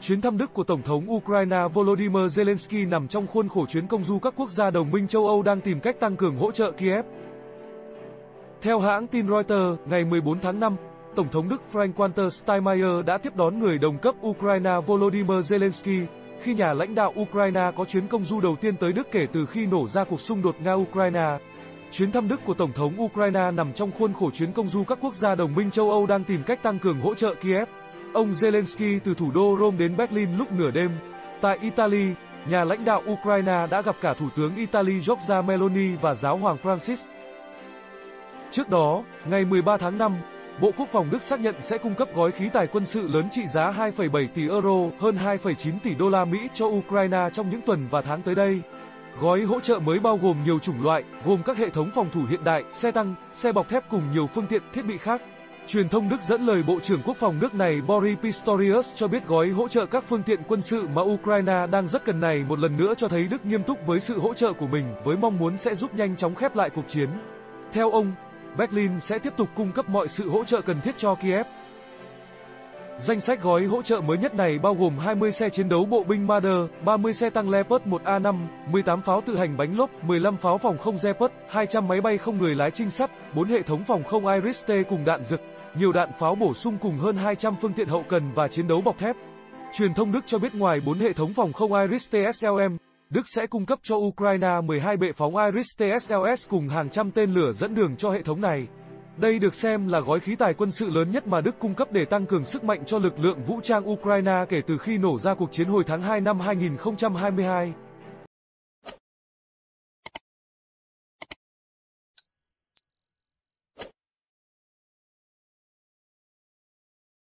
Chuyến thăm Đức của Tổng thống Ukraine Volodymyr Zelensky nằm trong khuôn khổ chuyến công du các quốc gia đồng minh châu Âu đang tìm cách tăng cường hỗ trợ Kiev. Theo hãng tin Reuters, ngày 14 tháng 5, Tổng thống Đức Frank-Walter Steinmeier đã tiếp đón người đồng cấp Ukraine Volodymyr Zelensky, khi nhà lãnh đạo Ukraine có chuyến công du đầu tiên tới Đức kể từ khi nổ ra cuộc xung đột Nga-Ukraine. Chuyến thăm Đức của Tổng thống Ukraine nằm trong khuôn khổ chuyến công du các quốc gia đồng minh châu Âu đang tìm cách tăng cường hỗ trợ Kiev. Ông Zelensky từ thủ đô Rome đến Berlin lúc nửa đêm. Tại Italy, nhà lãnh đạo Ukraine đã gặp cả Thủ tướng Italy Giorgia Meloni và Giáo hoàng Francis. Trước đó, ngày 13 tháng 5, Bộ Quốc phòng Đức xác nhận sẽ cung cấp gói khí tài quân sự lớn trị giá 2,7 tỷ euro, hơn 2,9 tỷ đô la Mỹ cho Ukraine trong những tuần và tháng tới đây. Gói hỗ trợ mới bao gồm nhiều chủng loại, gồm các hệ thống phòng thủ hiện đại, xe tăng, xe bọc thép cùng nhiều phương tiện, thiết bị khác. Truyền thông Đức dẫn lời Bộ trưởng Quốc phòng nước này Boris Pistorius cho biết gói hỗ trợ các phương tiện quân sự mà Ukraine đang rất cần này một lần nữa cho thấy Đức nghiêm túc với sự hỗ trợ của mình với mong muốn sẽ giúp nhanh chóng khép lại cuộc chiến. Theo ông, Berlin sẽ tiếp tục cung cấp mọi sự hỗ trợ cần thiết cho Kiev. Danh sách gói hỗ trợ mới nhất này bao gồm 20 xe chiến đấu bộ binh Marder, 30 xe tăng Leopard 1A5, 18 pháo tự hành bánh lốp, 15 pháo phòng không Leopard, 200 máy bay không người lái trinh sát, 4 hệ thống phòng không Iris-T cùng đạn dược, nhiều đạn pháo bổ sung cùng hơn 200 phương tiện hậu cần và chiến đấu bọc thép. Truyền thông Đức cho biết ngoài 4 hệ thống phòng không Iris-T SLM, Đức sẽ cung cấp cho Ukraine 12 bệ phóng Iris-T SLS cùng hàng trăm tên lửa dẫn đường cho hệ thống này. Đây được xem là gói khí tài quân sự lớn nhất mà Đức cung cấp để tăng cường sức mạnh cho lực lượng vũ trang Ukraine kể từ khi nổ ra cuộc chiến hồi tháng 2 năm 2022.